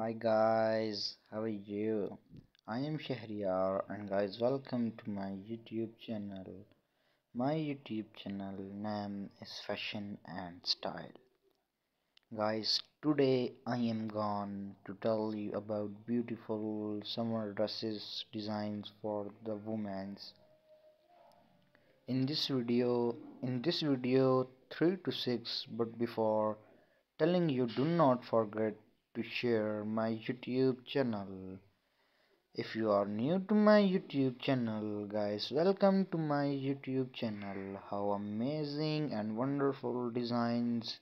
Hi guys, how are you? I am Shahriyar and guys welcome to my YouTube channel. My YouTube channel name is Fashion and Style. Guys, today I am going to tell you about beautiful summer dresses designs for the women's. In this video, in this video 3 to 6 but before telling you do not forget to share my youtube channel. If you are new to my youtube channel guys welcome to my youtube channel. How amazing and wonderful designs.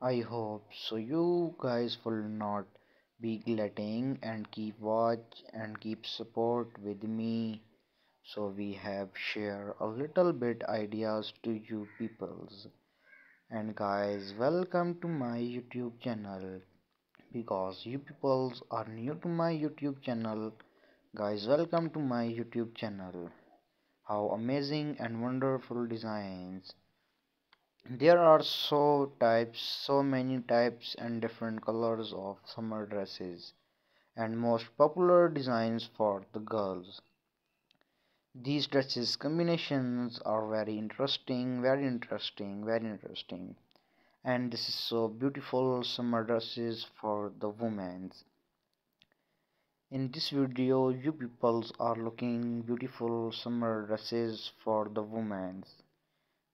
I hope so you guys will not be glitting and keep watch and keep support with me. So we have share a little bit ideas to you peoples and guys welcome to my youtube channel. Because you people are new to my youtube channel guys welcome to my youtube channel. How amazing and wonderful designs. There are so types so many types and different colors of summer dresses and most popular designs for the girls these dresses combinations are very interesting very interesting very interesting. And this is so beautiful summer dresses for the women. In this video you peoples are looking beautiful summer dresses for the women.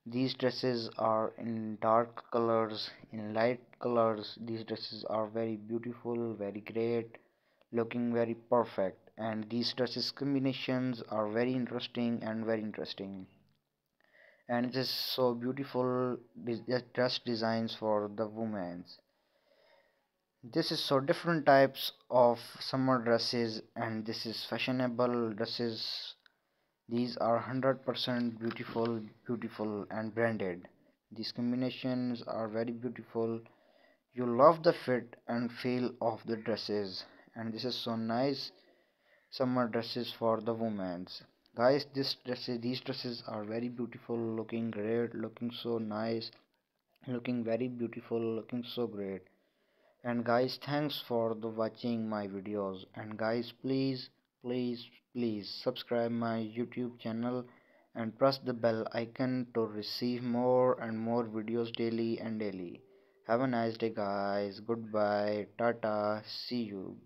These dresses are in dark colors in light colors. These dresses are very beautiful very great looking very perfect and these dresses combinations are very interesting and very interesting. And it is so beautiful dress designs for the women's this is so different types of summer dresses and this is fashionable dresses. These are 100% beautiful beautiful and branded. These combinations are very beautiful. You love the fit and feel of the dresses. And this is so nice summer dresses for the women's. Guys this dresses these dresses are very beautiful looking great looking so nice looking very beautiful looking so great. And guys thanks for the watching my videos. And guys please please please subscribe my youtube channel and press the bell icon to receive more and more videos daily and daily. Have a nice day guys. Goodbye. Tata. See you